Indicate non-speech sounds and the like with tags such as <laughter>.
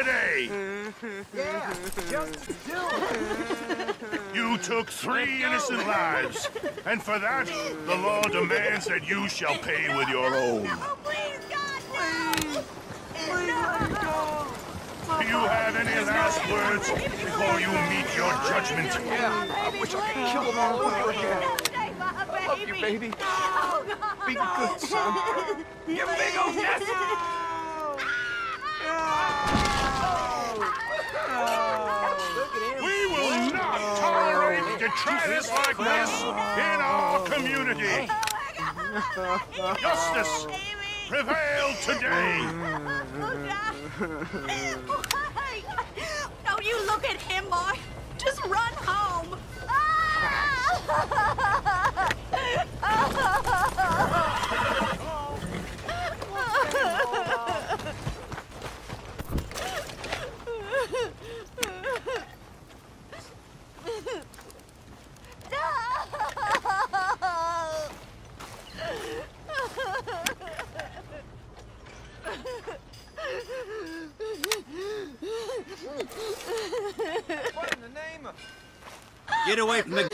today. Yeah, just do it. You took three innocent lives, and for that, the law demands that you shall pay with your own. Oh, please, God, no! Please let it go. Do you have any last words before you meet your judgment? Yeah, I wish I could kill them all over again. Save my I love you, baby. Oh, God. Be good, son. <laughs> You big old tolerate detritus like this in our community. Justice prevail today. Oh, oh, Get away from the...